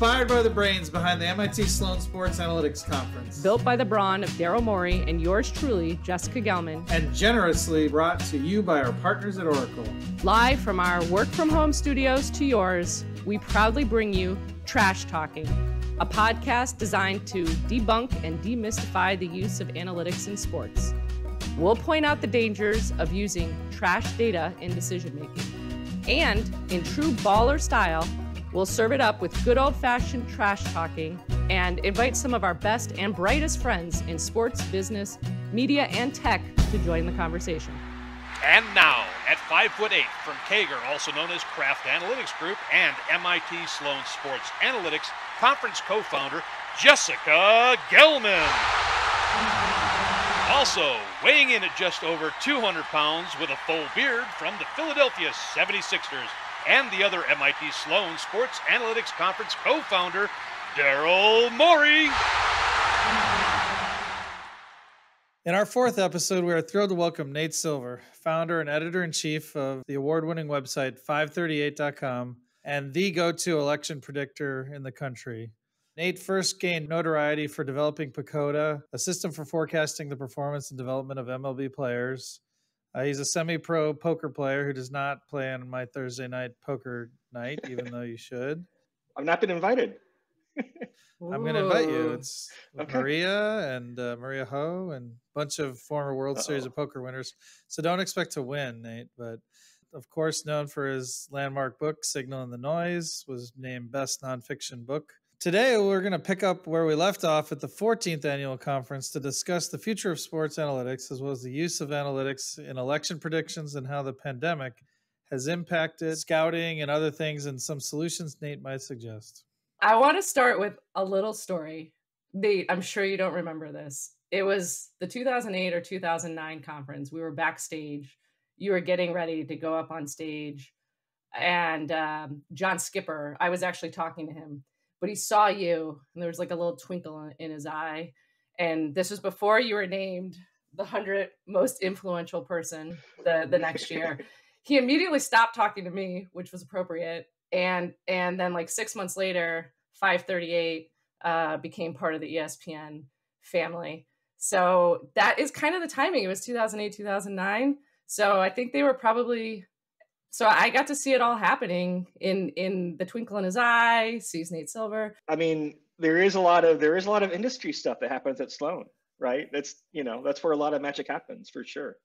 Inspired by the brains behind the MIT Sloan Sports Analytics Conference. Built by the brawn of Daryl Morey and yours truly, Jessica Gelman. And generously brought to you by our partners at Oracle. Live from our work from home studios to yours, we proudly bring you Trash Talking, a podcast designed to debunk and demystify the use of analytics in sports. We'll point out the dangers of using trash data in decision making. And in true baller style, We'll serve it up with good old fashioned trash talking and invite some of our best and brightest friends in sports, business, media, and tech to join the conversation. And now, at 5 foot 8 from KAGR, also known as Kraft Analytics Group and MIT Sloan Sports Analytics Conference co founder, Jessica Gelman. Also, weighing in at just over 200 pounds with a full beard from the Philadelphia 76ers, and the other MIT Sloan Sports Analytics Conference co founder, Daryl Morey. In our fourth episode, we are thrilled to welcome Nate Silver, founder and editor in chief of the award winning website 538.com and the go to election predictor in the country. Nate first gained notoriety for developing PECOTA, a system for forecasting the performance and development of MLB players. Uh, he's a semi-pro poker player who does not play on my Thursday night poker night, even though you should. I've not been invited. I'm going to invite you. It's okay. Maria and uh, Maria Ho and a bunch of former World Uh-oh. Series of Poker winners. So don't expect to win, Nate. But of course, known for his landmark book, Signal and the Noise, was named Best Nonfiction Book Today, we're going to pick up where we left off at the 14th annual conference to discuss the future of sports analytics, as well as the use of analytics in election predictions and how the pandemic has impacted scouting and other things, and some solutions Nate might suggest. I want to start with a little story. Nate, I'm sure you don't remember this. It was the 2008 or 2009 conference. We were backstage. You were getting ready to go up on stage. And um, John Skipper, I was actually talking to him but he saw you and there was like a little twinkle in his eye and this was before you were named the 100 most influential person the the next year. He immediately stopped talking to me which was appropriate and and then like 6 months later 538 uh, became part of the espn family. So that is kind of the timing. It was 2008 2009 so i think they were probably so I got to see it all happening in in the twinkle in his eye. Sees Nate Silver. I mean, there is a lot of there is a lot of industry stuff that happens at Sloan, right? That's you know that's where a lot of magic happens for sure.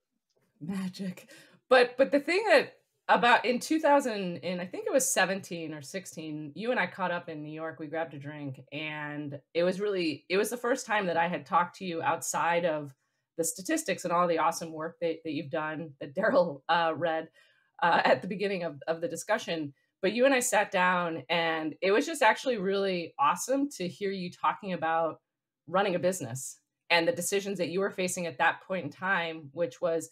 Magic, but but the thing that about in 2000 and I think it was 17 or 16, you and I caught up in New York. We grabbed a drink, and it was really it was the first time that I had talked to you outside of the statistics and all the awesome work that, that you've done that Daryl uh, read uh, at the beginning of, of the discussion. But you and I sat down, and it was just actually really awesome to hear you talking about running a business and the decisions that you were facing at that point in time, which was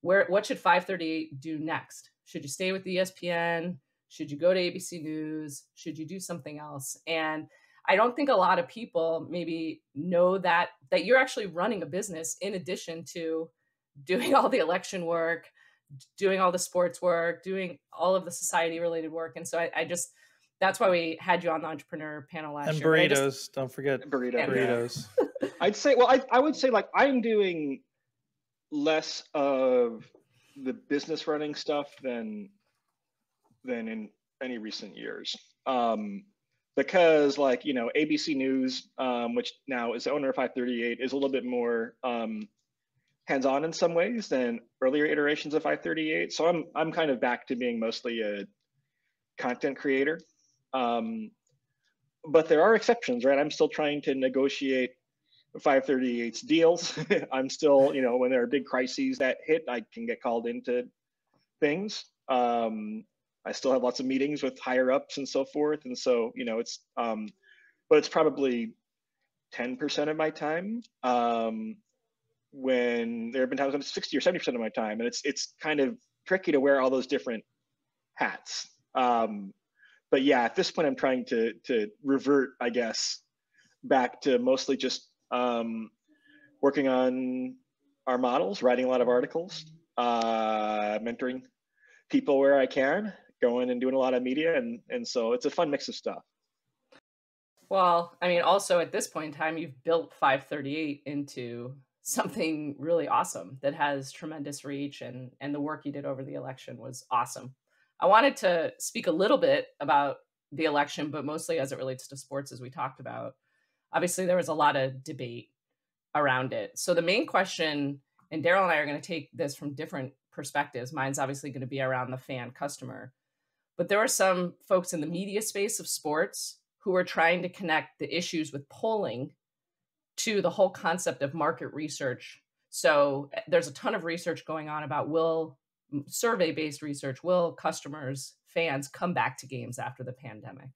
where what should 538 do next? Should you stay with the ESPN? Should you go to ABC News? Should you do something else? And I don't think a lot of people maybe know that that you're actually running a business in addition to doing all the election work, doing all the sports work, doing all of the society related work. And so I, I, just, that's why we had you on the entrepreneur panel last and year. And burritos, just, don't forget burritos. Burritos. I'd say, well, I, I would say like I'm doing less of the business running stuff than than in any recent years. Um, because like you know ABC News, um, which now is the owner of 538, is a little bit more um, hands-on in some ways than earlier iterations of 538. So I'm I'm kind of back to being mostly a content creator. Um, but there are exceptions, right? I'm still trying to negotiate 538's deals. I'm still, you know, when there are big crises that hit, I can get called into things. Um, I still have lots of meetings with higher ups and so forth. And so, you know, it's, um, but it's probably 10% of my time. Um, when there have been times when it's 60 or 70% of my time. And it's it's kind of tricky to wear all those different hats. Um, but yeah, at this point I'm trying to to revert, I guess, back to mostly just um, working on our models, writing a lot of articles, uh, mentoring people where I can, going and doing a lot of media, and and so it's a fun mix of stuff. Well, I mean, also at this point in time, you've built 538 into something really awesome that has tremendous reach, and and the work you did over the election was awesome. I wanted to speak a little bit about the election, but mostly as it relates to sports, as we talked about. Obviously, there was a lot of debate around it. So the main question, and Daryl and I are going to take this from different perspectives. Mine's obviously going to be around the fan customer, but there are some folks in the media space of sports who are trying to connect the issues with polling to the whole concept of market research. So eh, there's a ton of research going on about will survey based research will customers fans come back to games after the pandemic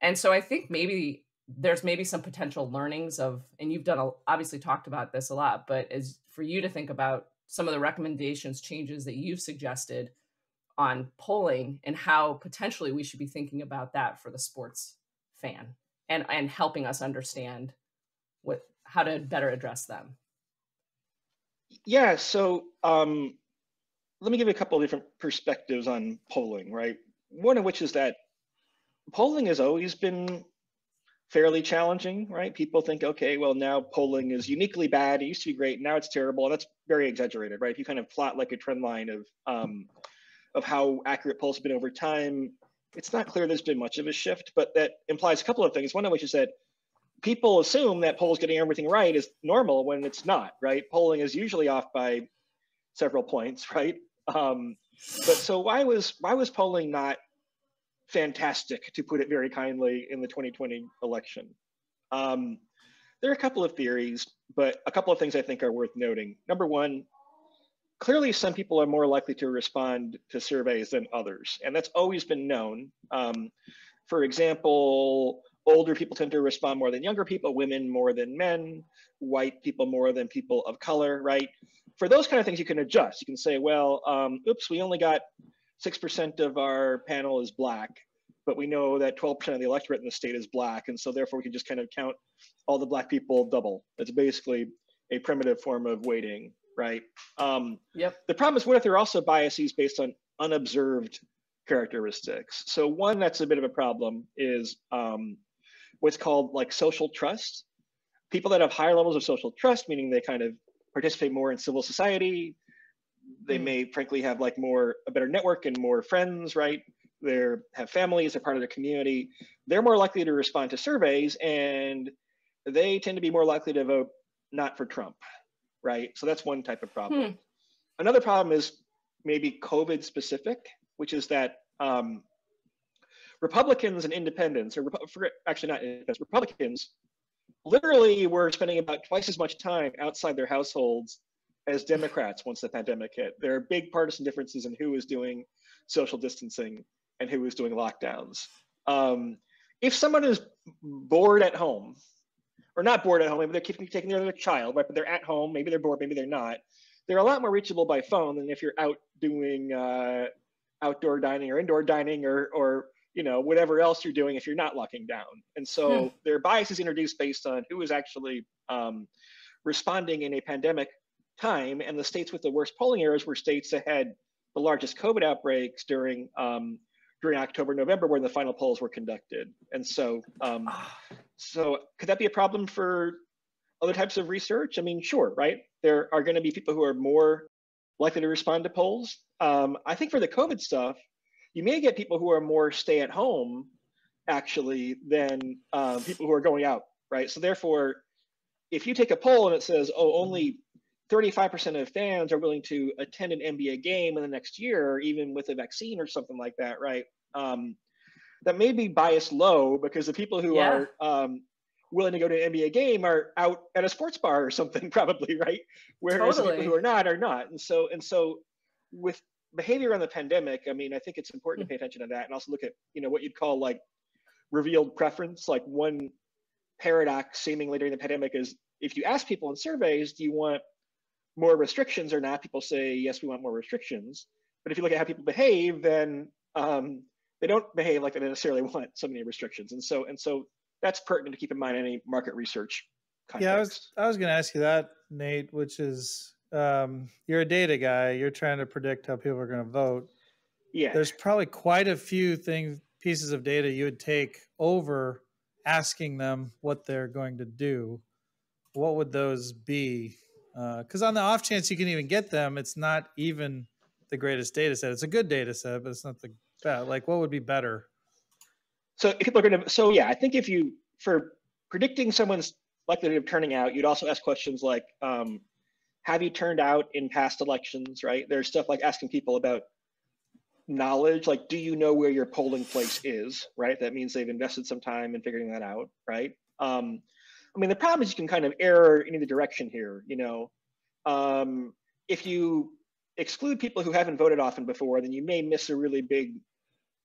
and so i think maybe there's maybe some potential learnings of and you've done a, obviously talked about this a lot but as for you to think about some of the recommendations changes that you've suggested on polling and how potentially we should be thinking about that for the sports fan and and helping us understand how to better address them yeah so um let me give you a couple of different perspectives on polling, right? One of which is that polling has always been fairly challenging, right? People think, okay, well, now polling is uniquely bad. It used to be great. Now it's terrible. And that's very exaggerated, right? If you kind of plot like a trend line of, um, of how accurate polls have been over time, it's not clear there's been much of a shift, but that implies a couple of things. One of which is that people assume that polls getting everything right is normal when it's not, right? Polling is usually off by several points, right? Um, but so why was why was polling not fantastic, to put it very kindly, in the 2020 election? Um, there are a couple of theories, but a couple of things I think are worth noting. Number one, clearly some people are more likely to respond to surveys than others, and that's always been known. Um, for example, older people tend to respond more than younger people, women more than men, white people more than people of color, right? for those kind of things, you can adjust. You can say, well, um, oops, we only got 6% of our panel is black, but we know that 12% of the electorate in the state is black. And so therefore we can just kind of count all the black people double. It's basically a primitive form of weighting, right? Um, yep. The problem is what if there are also biases based on unobserved characteristics? So one that's a bit of a problem is um, what's called like social trust. People that have higher levels of social trust, meaning they kind of participate more in civil society. They mm. may frankly have like more a better network and more friends, right? They have families, they're part of their community. They're more likely to respond to surveys, and they tend to be more likely to vote not for Trump, right? So that's one type of problem. Hmm. Another problem is maybe COVID specific, which is that um, Republicans and independents, or actually not independents, Republicans literally were spending about twice as much time outside their households as Democrats once the pandemic hit. There are big partisan differences in who is doing social distancing and who is doing lockdowns. Um, if someone is bored at home, or not bored at home, maybe they're keeping taking care of their child, right? But they're at home, maybe they're bored, maybe they're not. They're a lot more reachable by phone than if you're out doing uh, outdoor dining or indoor dining or or you know whatever else you're doing if you're not locking down. And so hmm. their are biases introduced based on who is actually um, responding in a pandemic time. And the states with the worst polling errors were states that had the largest covid outbreaks during um, during october november when the final polls were conducted. And so um, so could that be a problem for other types of research? I mean sure right? There are going to be people who are more likely to respond to polls. Um, i think for the covid stuff you may get people who are more stay at home actually than um, people who are going out, right? So therefore, if you take a poll and it says, oh, only 35% of fans are willing to attend an NBA game in the next year, even with a vaccine or something like that, right? Um, that may be biased low because the people who yeah. are um, willing to go to an NBA game are out at a sports bar or something, probably, right? Whereas totally. the people who are not are not. And so, and so with behavior on the pandemic, I mean, I think it's important to pay attention to that and also look at, you know, what you'd call like revealed preference. Like one paradox seemingly during the pandemic is if you ask people in surveys, do you want more restrictions or not? People say, yes, we want more restrictions. But if you look at how people behave, then um, they don't behave like they necessarily want so many restrictions. And so, and so that's pertinent to keep in mind in any market research context. Yeah, I was, I was going to ask you that, Nate, which is um, you're a data guy. You're trying to predict how people are going to vote. Yeah. There's probably quite a few things, pieces of data you would take over asking them what they're going to do, what would those be? Because uh, on the off chance you can even get them, it's not even the greatest data set. It's a good data set, but it's not the best. Like, what would be better? So people are going to. So yeah, I think if you for predicting someone's likelihood of turning out, you'd also ask questions like, um, "Have you turned out in past elections?" Right? There's stuff like asking people about knowledge like do you know where your polling place is right that means they've invested some time in figuring that out right um, i mean the problem is you can kind of err in either direction here you know um, if you exclude people who haven't voted often before then you may miss a really big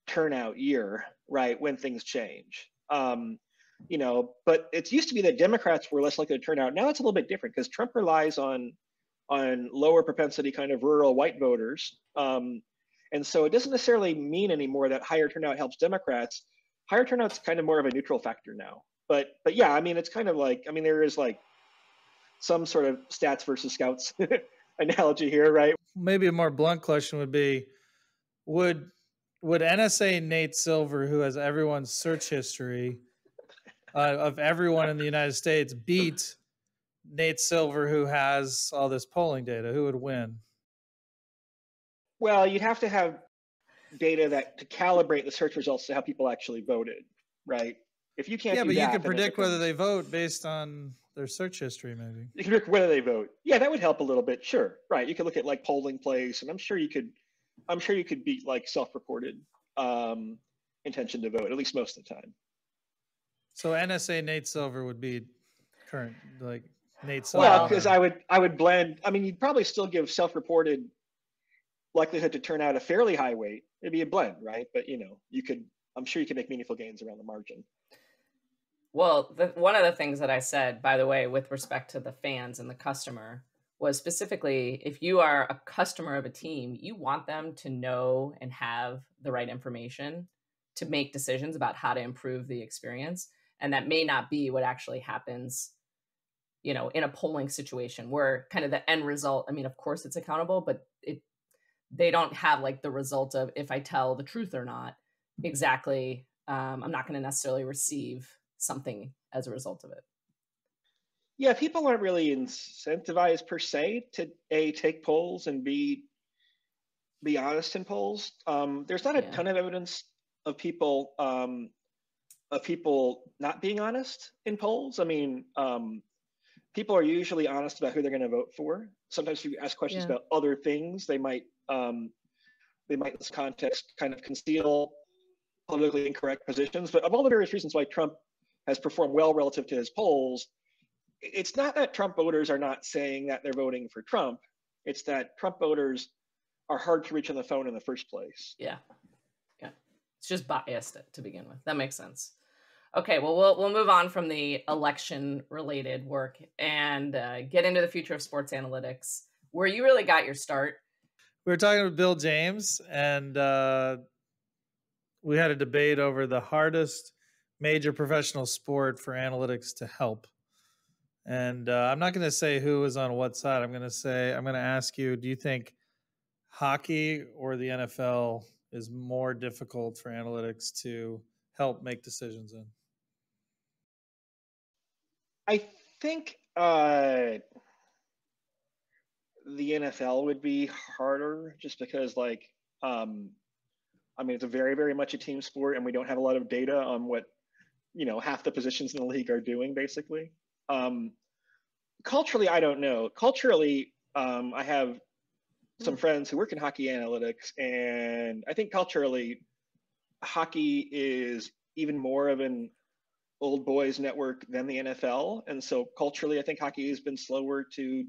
turnout year right when things change um, you know but it used to be that democrats were less likely to turn out now it's a little bit different because trump relies on on lower propensity kind of rural white voters um, and so it doesn't necessarily mean anymore that higher turnout helps Democrats. Higher turnout's kind of more of a neutral factor now. But but yeah, I mean it's kind of like I mean there is like some sort of stats versus scouts analogy here, right? Maybe a more blunt question would be would would NSA Nate Silver, who has everyone's search history uh, of everyone in the United States, beat Nate Silver, who has all this polling data? Who would win? Well, you'd have to have data that to calibrate the search results to how people actually voted, right? If you can't, yeah, but that, you can predict whether they vote based on their search history, maybe. You can predict whether they vote. Yeah, that would help a little bit. Sure, right? You could look at like polling place, and I'm sure you could, I'm sure you could beat like self-reported um, intention to vote at least most of the time. So NSA Nate Silver would be current, like Nate Silver. Well, because I would I would blend. I mean, you'd probably still give self-reported likelihood to turn out a fairly high weight. It'd be a blend, right? But you know, you could. I'm sure you could make meaningful gains around the margin. Well, the, one of the things that I said, by the way, with respect to the fans and the customer, was specifically if you are a customer of a team, you want them to know and have the right information to make decisions about how to improve the experience. And that may not be what actually happens, you know, in a polling situation where kind of the end result, I mean, of course it's accountable, but it they don't have like the result of if I tell the truth or not exactly. Um, I'm not going to necessarily receive something as a result of it. Yeah, people aren't really incentivized per se to a take polls and b be honest in polls. Um, there's not a yeah. ton of evidence of people um, of people not being honest in polls. I mean, um, people are usually honest about who they're going to vote for. Sometimes if you ask questions yeah. about other things, they might um, they might in this context kind of conceal politically incorrect positions. But of all the various reasons why Trump has performed well relative to his polls, it's not that Trump voters are not saying that they're voting for Trump. It's that Trump voters are hard to reach on the phone in the first place. Yeah. Yeah. It's just biased to begin with. That makes sense. Okay, well, we'll we'll move on from the election related work and uh, get into the future of sports analytics, where you really got your start we were talking with Bill James, and uh, we had a debate over the hardest major professional sport for analytics to help. And uh, I'm not going to say who is on what side. I'm going to say, I'm going to ask you, do you think hockey or the NFL is more difficult for analytics to help make decisions in? I think uh, the NFL would be harder just because like um I mean it's a very very much a team sport and we don't have a lot of data on what you know half the positions in the league are doing basically. Um culturally I don't know. Culturally um I have some friends who work in hockey analytics and I think culturally hockey is even more of an old boys network than the NFL and so culturally I think hockey has been slower to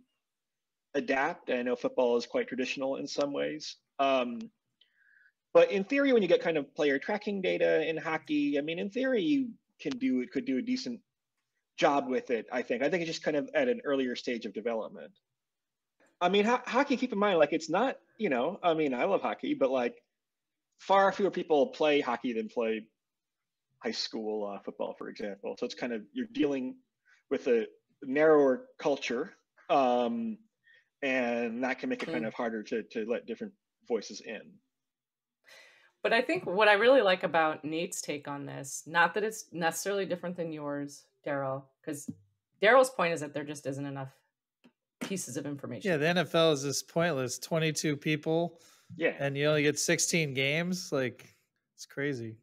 adapt. I know football is quite traditional in some ways. Um, but in theory, when you get kind of player tracking data in hockey, I mean, in theory, you can do it, could do a decent job with it. I think. I think it's just kind of at an earlier stage of development. I mean, ho- hockey. Keep in mind, like it's not. You know, I mean, I love hockey, but like far fewer people play hockey than play high school uh, football, for example. So it's kind of you're dealing with a narrower culture um, and that can make it kind hmm. of harder to to let different voices in But I think what I really like about Nate's take on this, not that it's necessarily different than yours, Daryl, because Daryl's point is that there just isn't enough pieces of information. Yeah, the NFL is just pointless. 22 people. Yeah. And you only get 16 games. Like, it's crazy.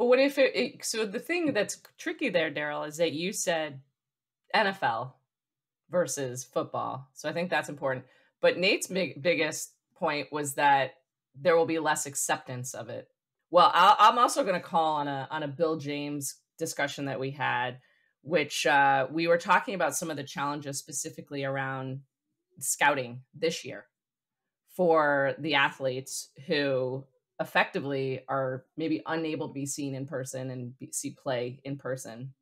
But what if it, it so the thing that's tricky there, Daryl, is that you said NFL versus football. So I think that's important. But Nate's big, biggest point was that there will be less acceptance of it. Well, i am also going to call on a on a Bill James discussion that we had, which uh, we were talking about some of the challenges specifically around scouting this year for the athletes who effectively are maybe unable to be seen in person and be, see play in person.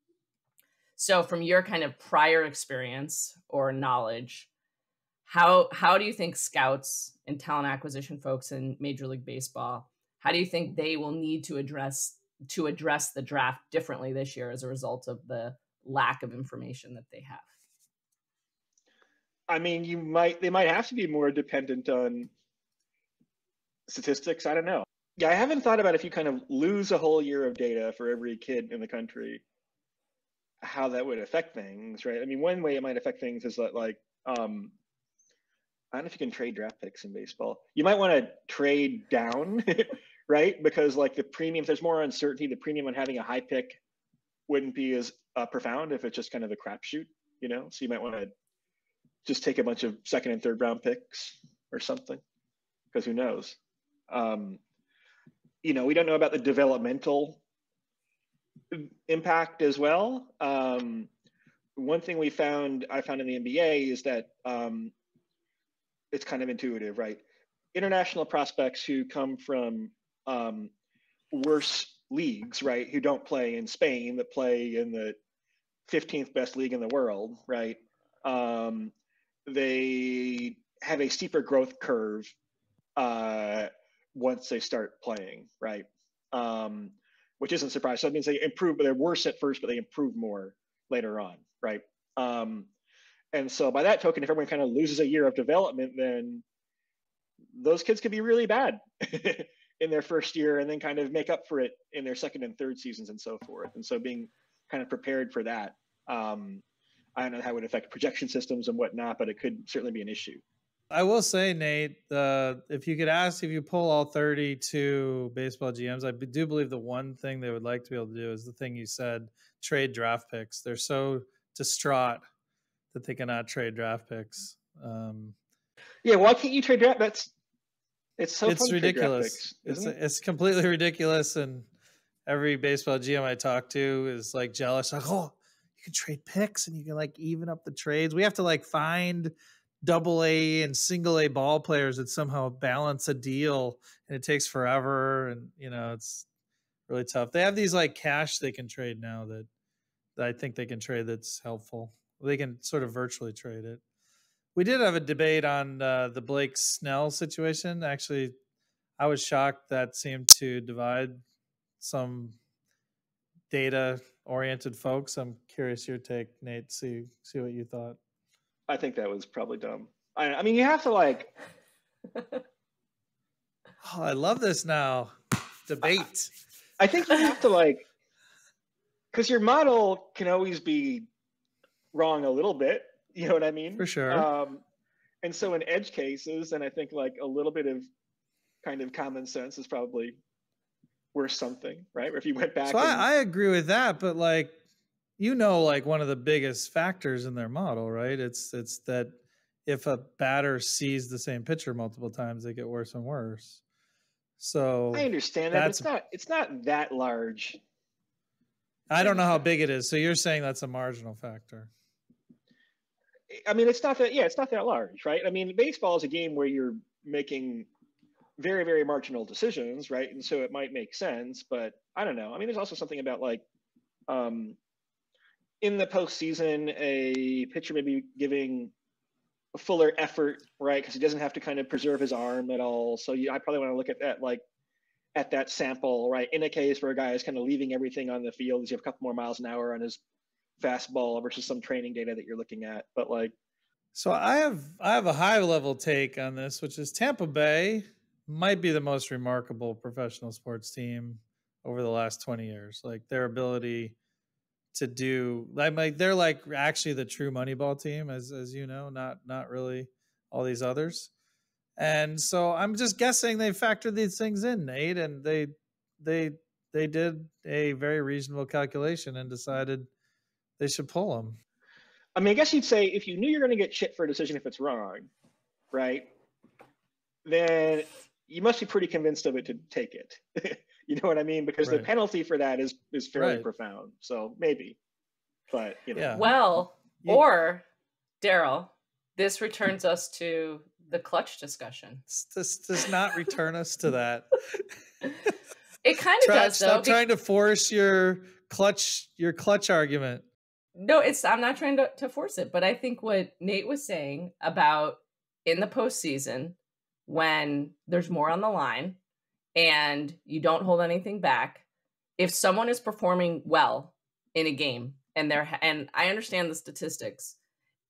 So, from your kind of prior experience or knowledge, how how do you think scouts and talent acquisition folks in Major League Baseball, how do you think they will need to address to address the draft differently this year as a result of the lack of information that they have? I mean, you might they might have to be more dependent on statistics. I don't know. Yeah, I haven't thought about if you kind of lose a whole year of data for every kid in the country, how that would affect things, right? I mean, one way it might affect things is that like um, I don't know if you can trade draft picks in baseball. You might want to trade down, right? Because like the premium, if there's more uncertainty, the premium on having a high pick wouldn't be as uh, profound if it's just kind of a crapshoot, you know. So you might want to just take a bunch of second and third round picks or something, because who knows? Um, you know, we don't know about the developmental impact as well. Um, one thing we found, I found in the NBA, is that um, it's kind of intuitive, right? International prospects who come from um, worse leagues, right, who don't play in Spain, that play in the 15th best league in the world, right? Um, they have a steeper growth curve uh, once they start playing, right? Um, which isn't surprising. So that means they improve, but they're worse at first, but they improve more later on, right? Um, and so by that token, if everyone kind of loses a year of development, then those kids could be really bad in their first year and then kind of make up for it in their second and third seasons and so forth. And so being kind of prepared for that, um, I don't know how it would affect projection systems and whatnot, but it could certainly be an issue. I will say, Nate, uh, if you could ask if you pull all 32 baseball GMs, I do believe the one thing they would like to be able to do is the thing you said trade draft picks. They're so distraught that they cannot trade draft picks. Um, yeah, why can't you trade draft? That's it's so it's ridiculous. Picks, it's it? it's completely ridiculous, and every baseball GM I talk to is like jealous. Like, oh, you can trade picks and you can like even up the trades. We have to like find double A and single A ball players that somehow balance a deal, and it takes forever. And you know, it's really tough. They have these like cash they can trade now that, that I think they can trade that's helpful they can sort of virtually trade it. We did have a debate on uh, the Blake Snell situation. Actually, I was shocked that seemed to divide some data oriented folks. I'm curious your take, Nate. See see what you thought. I think that was probably dumb. I, I mean, you have to like. oh, I love this now. Debate. I, I think you have to like, because your model can always be wrong a little bit. You know what I mean? For sure. Um, and so in edge cases, and I think like a little bit of kind of common sense is probably worth something, right? Or if you went back. So and, I, I agree with that, but like you know, like one of the biggest factors in their model, right? It's it's that if a batter sees the same pitcher multiple times, they get worse and worse. So I understand that. it's not it's not that large. I don't know how big it is. So you're saying that's a marginal factor. I mean, it's not that. Yeah, it's not that large, right? I mean, baseball is a game where you're making very, very marginal decisions, right? And so it might make sense, but I don't know. I mean, there's also something about like, um, in the postseason, a pitcher may be giving a fuller effort, right? Because he doesn't have to kind of preserve his arm at all. So you, I probably want to look at that like at that sample, right? In a case where a guy is kind of leaving everything on the field, you have a couple more miles an hour on his fastball versus some training data that you're looking at. But like, so I have I have a high level take on this, which is Tampa Bay might be the most remarkable professional sports team over the last 20 years. Like their ability to do like, like they're like actually the true Moneyball team, as as you know, not not really all these others. And so I'm just guessing they factored these things in, Nate, and they they they did a very reasonable calculation and decided they should pull them. I mean, I guess you'd say if you knew you're going to get shit for a decision if it's wrong, right? Then you must be pretty convinced of it to take it. you know what I mean? Because right. the penalty for that is is fairly right. profound. So maybe, but you know. Yeah. Well, you, or Daryl, this returns us to the clutch discussion. This does not return us to that. it kind of does. Stop though, trying to force your clutch your clutch argument. No, it's I'm not trying to, to force it, but I think what Nate was saying about in the postseason when there's more on the line and you don't hold anything back, if someone is performing well in a game and they're and I understand the statistics,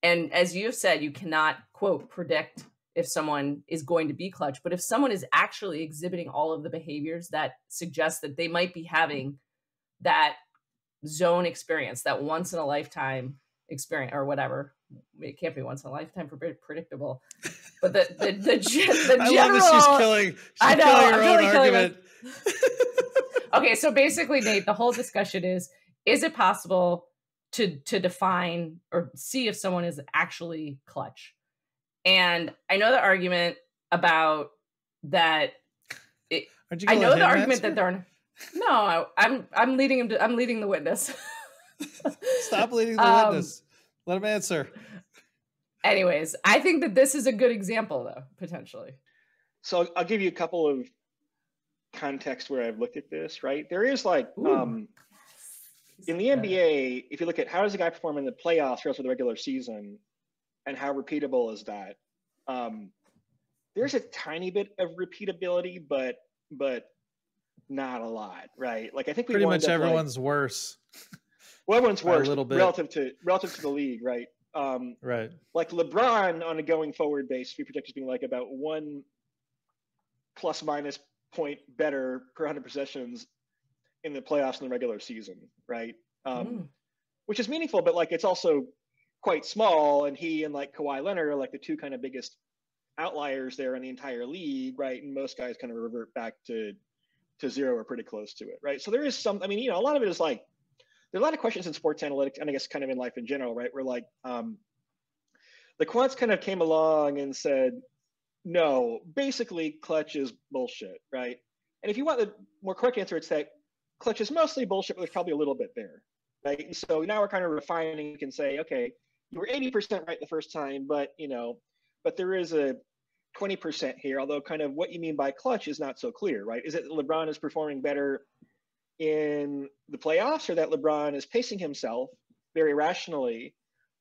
and as you have said, you cannot quote predict if someone is going to be clutch, but if someone is actually exhibiting all of the behaviors that suggest that they might be having that zone experience, that once in a lifetime experience or whatever. It can't be once in a lifetime for predictable. But the the the, the, the I general. That she's killing. She's I know. Killing her I'm really argument. okay, so basically, Nate, the whole discussion is: is it possible to to define or see if someone is actually clutch? And I know the argument about that. It, I know the argument that they're. No, I'm I'm leading him. To, I'm leading the witness. Stop leading the um, witness. Let him answer. Anyways, I think that this is a good example, though potentially. So I'll give you a couple of context where I've looked at this. Right, there is like Ooh. um, in the NBA, if you look at how does a guy perform in the playoffs versus the regular season, and how repeatable is that? Um, there's a tiny bit of repeatability, but but not a lot, right? Like I think we pretty much everyone's like, worse. Well, everyone's worse a little bit relative to relative to the league, right? Um, right. Like LeBron on a going forward base, we project as being like about one plus minus point better per 100 possessions in the playoffs in the regular season, right? Um, mm. Which is meaningful, but like it's also quite small. And he and like Kawhi Leonard are like the two kind of biggest outliers there in the entire league, right? And most guys kind of revert back to to zero or pretty close to it, right? So there is some. I mean, you know, a lot of it is like there are a lot of questions in sports analytics, and I guess kind of in life in general, right? Where like um, the quants kind of came along and said, no, basically clutch is bullshit, right? And if you want the more correct answer, it's that clutch is mostly bullshit, but there's probably a little bit there, right? So now we're kind of refining. You can say, okay, you were 80% right the first time, but you know, but there is a 20% here, although kind of what you mean by clutch is not so clear, right? Is it LeBron is performing better in the playoffs or that LeBron is pacing himself very rationally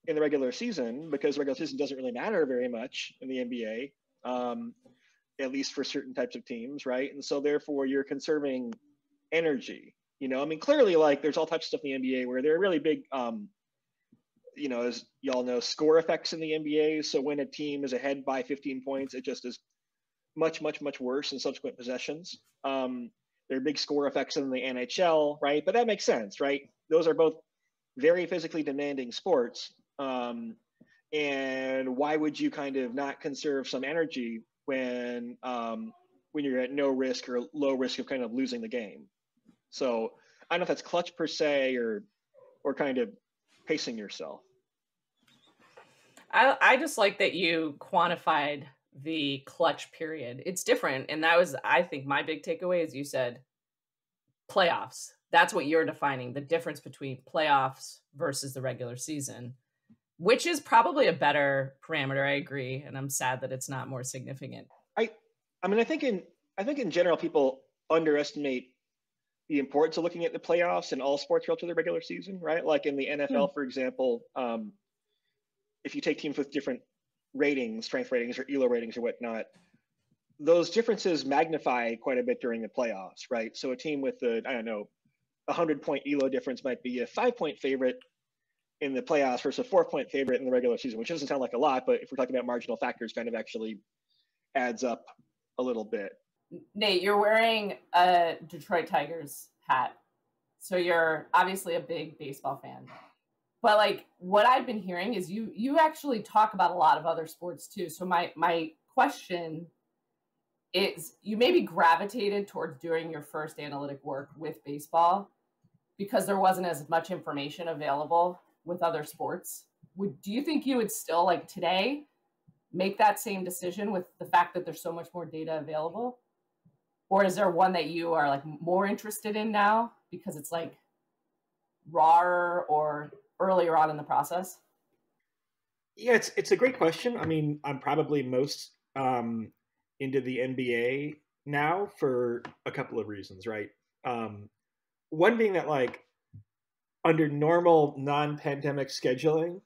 in the regular season because regular season doesn't really matter very much in the NBA, um, at least for certain types of teams, right? And so therefore you're conserving energy. You know, I mean, clearly, like there's all types of stuff in the NBA where there are really big, um, you know, as y'all know, score effects in the NBA. So when a team is ahead by 15 points, it just is much, much, much worse in subsequent possessions. Um, there are big score effects in the NHL, right? But that makes sense, right? Those are both very physically demanding sports. Um, and why would you kind of not conserve some energy when um, when you're at no risk or low risk of kind of losing the game? So I don't know if that's clutch per se or or kind of pacing yourself. I I just like that you quantified the clutch period. It's different. And that was, I think, my big takeaway is you said playoffs. That's what you're defining the difference between playoffs versus the regular season, which is probably a better parameter. I agree. And I'm sad that it's not more significant. I, I mean, I think in, I think in general, people underestimate the importance of looking at the playoffs in all sports relative to the regular season, right? Like in the NFL, hmm. for example, um, if you take teams with different ratings, strength ratings or ELO ratings or whatnot, those differences magnify quite a bit during the playoffs, right? So a team with a, I don't know, a hundred point ELO difference might be a five point favorite in the playoffs versus a four point favorite in the regular season, which doesn't sound like a lot, but if we're talking about marginal factors, kind of actually adds up a little bit. Nate, you're wearing a Detroit Tigers hat. So you're obviously a big baseball fan. But like what I've been hearing is you you actually talk about a lot of other sports too. So my my question is you maybe gravitated towards doing your first analytic work with baseball because there wasn't as much information available with other sports. Would do you think you would still like today make that same decision with the fact that there's so much more data available? Or is there one that you are like more interested in now because it's like rawer or earlier on in the process? Yeah, it's it's a great question. I mean, I'm probably most um, into the NBA now for a couple of reasons, right? Um, one being that like under normal non-pandemic scheduling,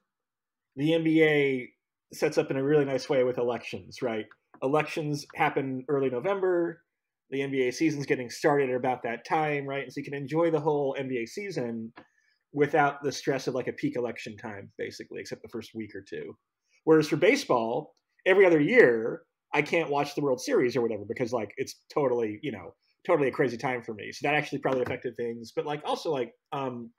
the NBA sets up in a really nice way with elections, right? Elections happen early November. The NBA season's getting started at about that time, right? And so you can enjoy the whole NBA season without the stress of like a peak election time, basically, except the first week or two. Whereas for baseball, every other year, I can't watch the World Series or whatever because like it's totally, you know, totally a crazy time for me. So that actually probably affected things. But like also like um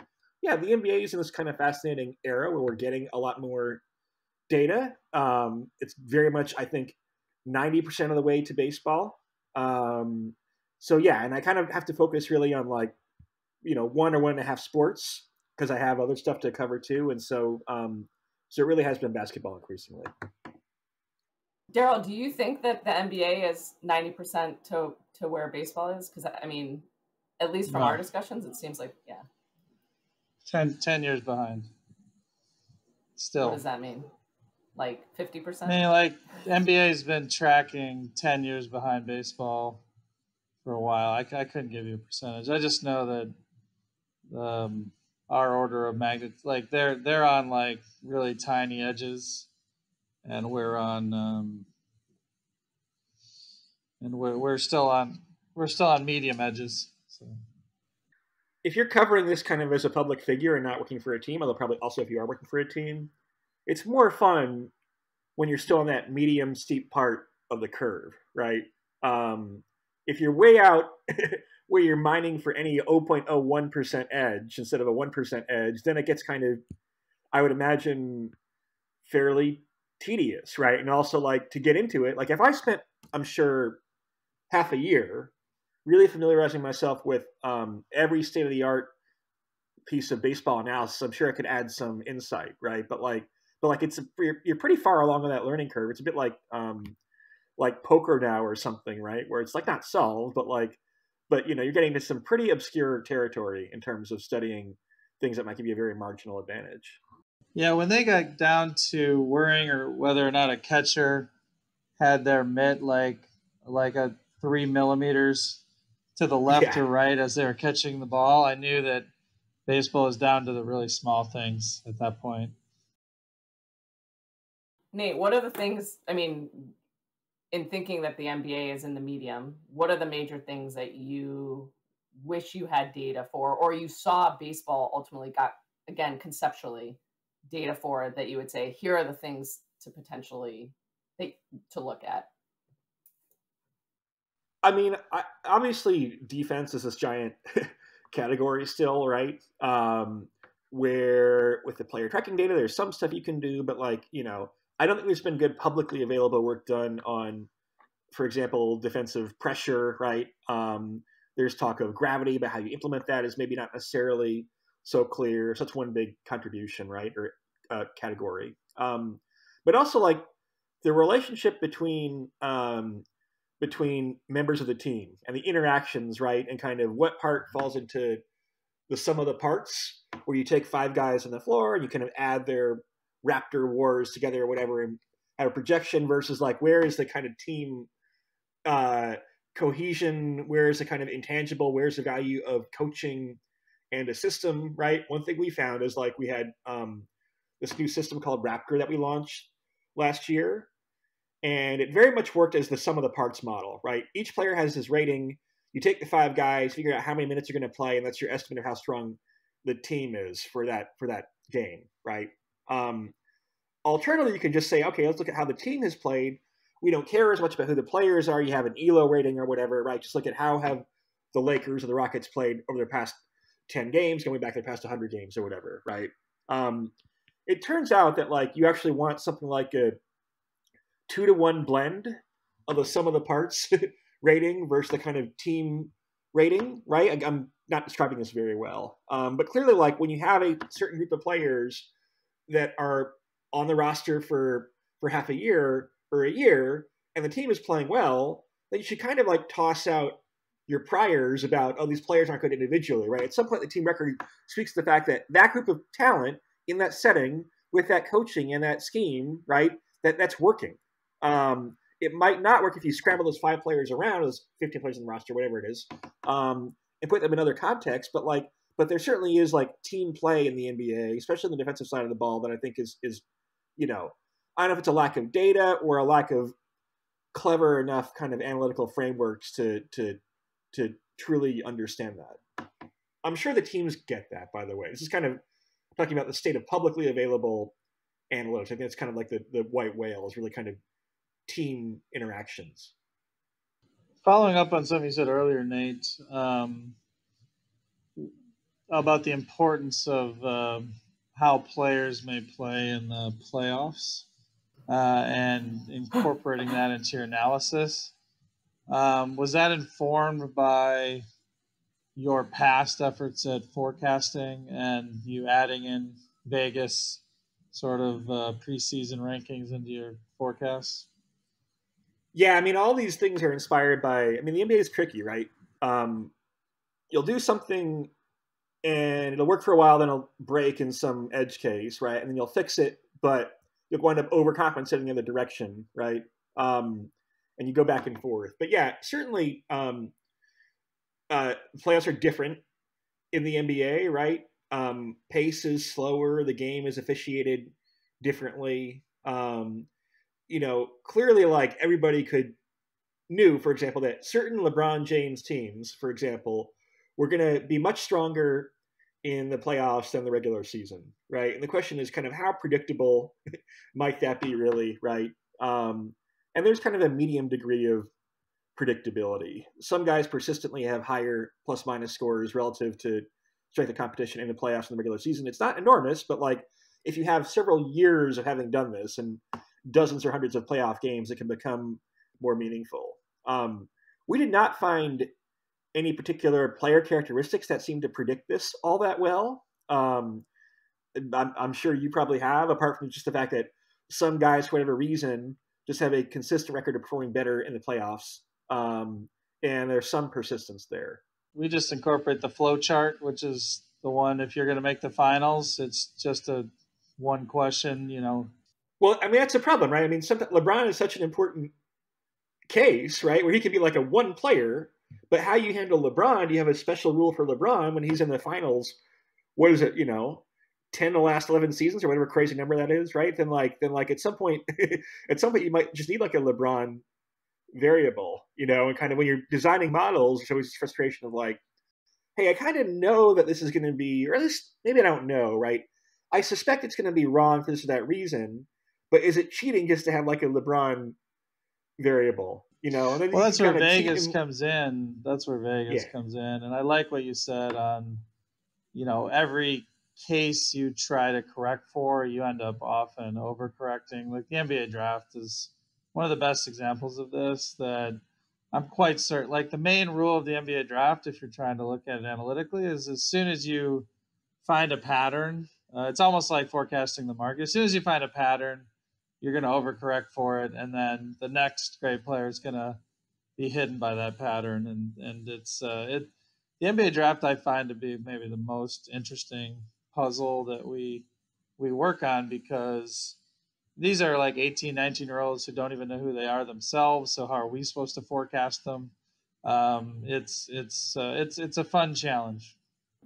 yeah, the NBA is in this kind of fascinating era where we're getting a lot more data. Um it's very much I think 90% of the way to baseball. Um so yeah, and I kind of have to focus really on like, you know, one or one and a half sports because I have other stuff to cover too. And so um so it really has been basketball increasingly. Daryl, do you think that the NBA is 90% to to where baseball is? Because I mean, at least from no. our discussions, it seems like yeah. 10, 10 years behind. Still. What does that mean? Like 50%? I mean, like NBA's been tracking 10 years behind baseball for a while. I, I couldn't give you a percentage. I just know that um, our order of magnitude, like they're they're on like really tiny edges, and we're on um, and we're we're still on we're still on medium edges. So. If you're covering this kind of as a public figure and not working for a team, although probably also if you are working for a team, it's more fun when you're still on that medium steep part of the curve, right? Um, if you're way out where you're mining for any 0.01% edge instead of a 1% edge, then it gets kind of, I would imagine, fairly tedious, right? And also, like, to get into it, like, if I spent, I'm sure, half a year really familiarizing myself with um, every state of the art piece of baseball analysis, I'm sure I could add some insight, right? But like, but like, it's a, you're, you're pretty far along on that learning curve. It's a bit like, um, like poker now or something, right? Where it's like not solved, but like, but you know, you're getting to some pretty obscure territory in terms of studying things that might give you a very marginal advantage. Yeah, when they got down to worrying or whether or not a catcher had their mitt like like a three millimeters to the left yeah. or right as they were catching the ball, I knew that baseball is down to the really small things at that point. Nate, what are the things? I mean, in thinking that the NBA is in the medium, what are the major things that you wish you had data for, or you saw baseball ultimately got again conceptually data for that you would say here are the things to potentially to look at? I mean, I, obviously, defense is this giant category still, right? Um, where with the player tracking data, there's some stuff you can do, but like you know, I don't think there's been good publicly available work done on, for example, defensive pressure, right? Um, there's talk of gravity, but how you implement that is maybe not necessarily so clear. So that's one big contribution, right, or uh, category. Um, but also like the relationship between um, between members of the team and the interactions, right, and kind of what part falls into the sum of the parts, where you take five guys on the floor and you kind of add their Raptor Wars together or whatever and have a projection versus like where is the kind of team uh, cohesion, where is the kind of intangible, where's the value of coaching and a system, right? One thing we found is like we had um, this new system called Raptor that we launched last year. And it very much worked as the sum of the parts model, right? Each player has his rating. You take the five guys, figure out how many minutes you're going to play, and that's your estimate of how strong the team is for that for that game, right? Um, alternatively, you can just say, okay, let's look at how the team has played. we don't care as much about who the players are. You have an ELO rating or whatever, right? Just look at how have the Lakers or the Rockets played over their past 10 games, going back their past 100 games or whatever, right? Um, it turns out that like you actually want something like a two to one blend of the sum of the parts rating versus the kind of team rating, right? I, am not describing this very well, um, but clearly, like when you have a certain group of players that are on the roster for for half a year or a year, and the team is playing well, then you should kind of like toss out your priors about oh these players aren't good individually, right? At some point, the team record speaks to the fact that that group of talent in that setting with that coaching and that scheme, right? That that's working. Um, it might not work if you scramble those five players around, those 15 players in the roster, whatever it is, um, and put them in other contexts. But like, but there certainly is like team play in the NBA, especially on the defensive side of the ball, that I think is is, you know, I don't know if it's a lack of data or a lack of clever enough kind of analytical frameworks to to to truly understand that. I'm sure the teams get that, by the way. This is kind of talking about the state of publicly available analytics. I think it's kind of like the, the white whale is really kind of team interactions. Following up on something you said earlier, Nate, um, about the importance of uh, how players may play in the playoffs uh, and incorporating that into your analysis. Um, was that informed by your past efforts at forecasting and you adding in Vegas sort of uh, preseason rankings into your forecasts? Yeah, I mean, all these things are inspired by. I mean, the NBA is tricky, right? Um, you'll do something and it'll work for a while, then it'll break in some edge case, right? And then you'll fix it, but you'll wind up overcompensating in the direction, right? Um, and you go back and forth. But yeah, certainly, um, uh, playoffs are different in the NBA, right? Um, pace is slower. The game is officiated differently. Um, you know, clearly like everybody could knew, for example, that certain LeBron James teams, for example, were going to be much stronger in the playoffs than the regular season, right? And the question is kind of how predictable might that be, really, right? Um, and there's kind of a medium degree of predictability. Some guys persistently have higher plus minus scores relative to strength of competition in the playoffs in the regular season. It's not enormous, but like if you have several years of having done this and dozens or hundreds of playoff games, it can become more meaningful. Um, we did not find any particular player characteristics that seem to predict this all that well. Um, I'm, I'm, sure you probably have, apart from just the fact that some guys, for whatever reason, just have a consistent record of performing better in the playoffs. Um, and there's some persistence there. We just incorporate the flow chart, which is the one if you're going to make the finals, it's just a one question, you know, well, I mean that's a problem, right? I mean, LeBron is such an important case, right, where he can be like a one player, but how you handle LeBron, do you have a special rule for LeBron when he's in the finals? What is it, you know, ten the last eleven seasons or whatever crazy number that is, right? Then like then like at some point, at some point you might just need like a LeBron variable, you know, and kind of when you're designing models, there's always this frustration of like, hey, I kind of know that this is going to be, or at least maybe I don't know, right? I suspect it's going to be wrong for this or that reason, but is it cheating just to have like a LeBron variable? You know, well, that's where Vegas comes in. That's where Vegas yeah. comes in, and I like what you said on, you know, every case you try to correct for, you end up often overcorrecting. Like the NBA draft is one of the best examples of this. That I'm quite certain. Like the main rule of the NBA draft, if you're trying to look at it analytically, is as soon as you find a pattern, uh, it's almost like forecasting the market. As soon as you find a pattern you're going to overcorrect for it, and then the next great player is going to be hidden by that pattern. And and it's uh, it the NBA draft I find to be maybe the most interesting puzzle that we we work on because these are like 18 19 year olds who don't even know who they are themselves so how are we supposed to forecast them um, it's it's uh, it's it's a fun challenge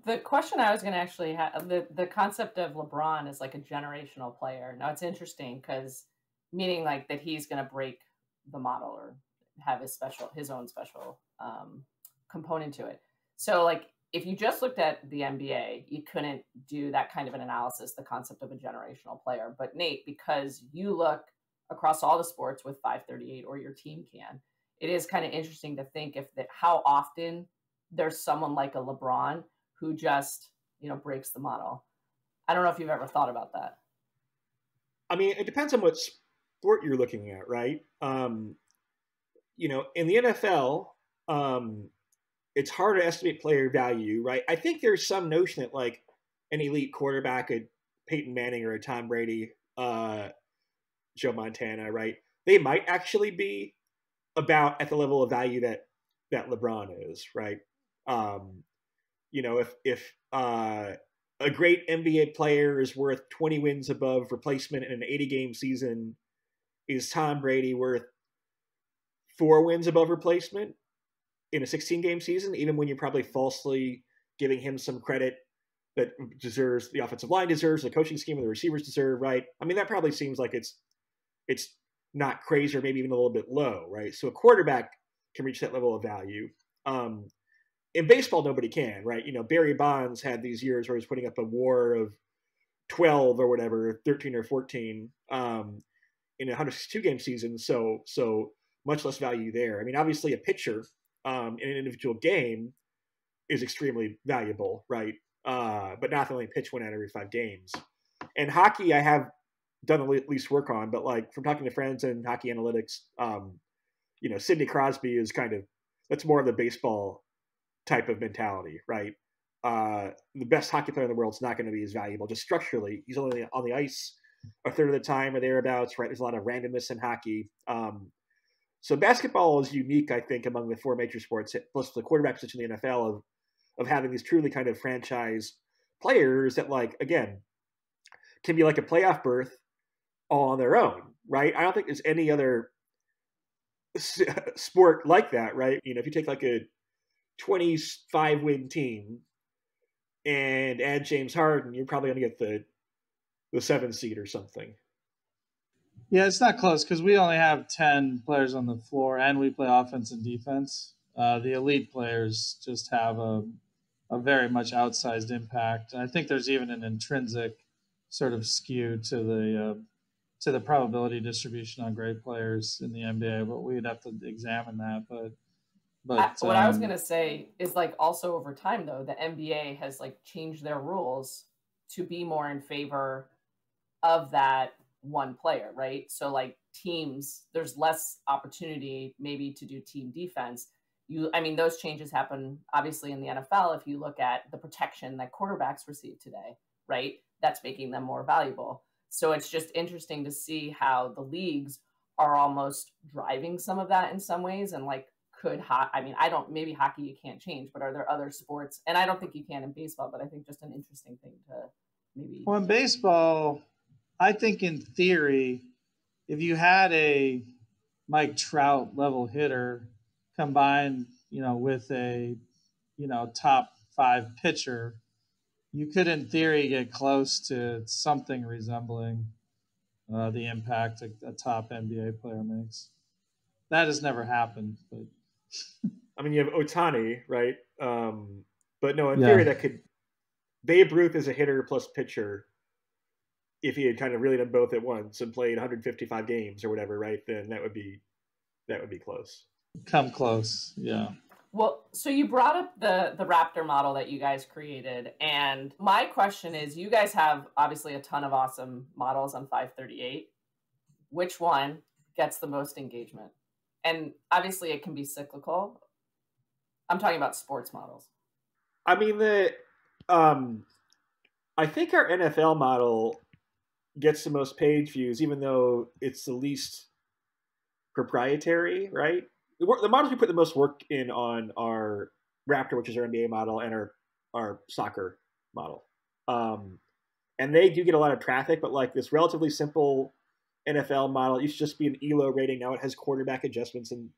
the question I was going to actually have the, the concept of LeBron is like a generational player. Now it's interesting because meaning like that he's going to break the model or have his special, his own special um, component to it. So like if you just looked at the NBA, you couldn't do that kind of an analysis, the concept of a generational player. But Nate, because you look across all the sports with 538 or your team can. It is kind of interesting to think if that how often there's someone like a LeBron who just, you know, breaks the model. I don't know if you've ever thought about that. I mean, it depends on what sport you're looking at, right? Um, you know, in the NFL, um, it's hard to estimate player value, right? I think there's some notion that like an elite quarterback, a Peyton Manning or a Tom Brady, uh, Joe Montana, right? They might actually be about at the level of value that that LeBron is, right? Um, you know, if if uh, a great NBA player is worth 20 wins above replacement in an 80 game season, is Tom Brady worth four wins above replacement in a 16 game season, even when you're probably falsely giving him some credit that deserves the offensive line deserves, the coaching scheme, and the receivers deserve, right? I mean, that probably seems like it's it's not crazy or maybe even a little bit low, right? So a quarterback can reach that level of value. Um, in baseball, nobody can, right? You know, Barry Bonds had these years where he was putting up a WAR of 12 or whatever, 13 or 14 um, in a 162 game season. So, so much less value there. I mean, obviously, a pitcher um, in an individual game is extremely valuable, right? Uh, but not only pitch one out of every five games. And hockey, I have done at least work on, but like from talking to friends in hockey analytics, um, you know, Sidney Crosby is kind of that's more of the baseball type of mentality, right? Uh, the best hockey player in the world is not going to be as valuable just structurally. He's only on the ice a third of the time or thereabouts, right? There's a lot of randomness in hockey. Um, so basketball is unique, I think, among the four major sports, plus the quarterback position in the NFL of of having these truly kind of franchise players that, like, again, can be like a playoff berth all on their own, right? I don't think there's any other sport like that, right? You know, if you take like a 25 win team and add James Harden, you're probably going to get the the seven seed or something. Yeah, it's not close because we only have 10 players on the floor and we play offense and defense. Uh, the elite players just have a, a very much outsized impact. I think there's even an intrinsic sort of skew to the uh, to the probability distribution on great players in the NBA, but we'd have to examine that. But but what um, I was um, gonna say is like also over time though, the NBA has like changed their rules to be more in favor of that one player, right? So like teams, there's less opportunity maybe to do team defense. You, I mean, those changes happen obviously in the NFL. If you look at the protection that quarterbacks receive today, right? That's making them more valuable. So it's just interesting to see how the leagues are almost driving some of that in some ways. And like, could I mean, I don't, maybe hockey you can't change, but are there other sports? And I don't think you can in baseball, but I think just an interesting thing to maybe. Well, in baseball, I think in theory, if you had a Mike Trout level hitter combined, you know, with a, you know, top five pitcher, you could, in theory, get close to something resembling uh, the impact a, a, top NBA player makes. That has never happened, but I mean, you have Ohtani, right? Um, but no, in yeah. theory, that could Babe Ruth is a hitter plus pitcher. If he had kind of really done both at once and played 155 games or whatever, right? Then that would be that would be close. Come close, yeah. Well, so you brought up the the Raptor model that you guys created, and my question is: you guys have obviously a ton of awesome models on 538. Which one gets the most engagement? And obviously, it can be cyclical. I'm talking about sports models. I mean the, um, I think our NFL model gets the most page views, even though it's the least proprietary, right? the models we put the most work in on are Raptor, which is our NBA model, and our our soccer model. Um, and they do get a lot of traffic, but like this relatively simple NFL model, it used to just be an ELO rating. Now it has quarterback adjustments and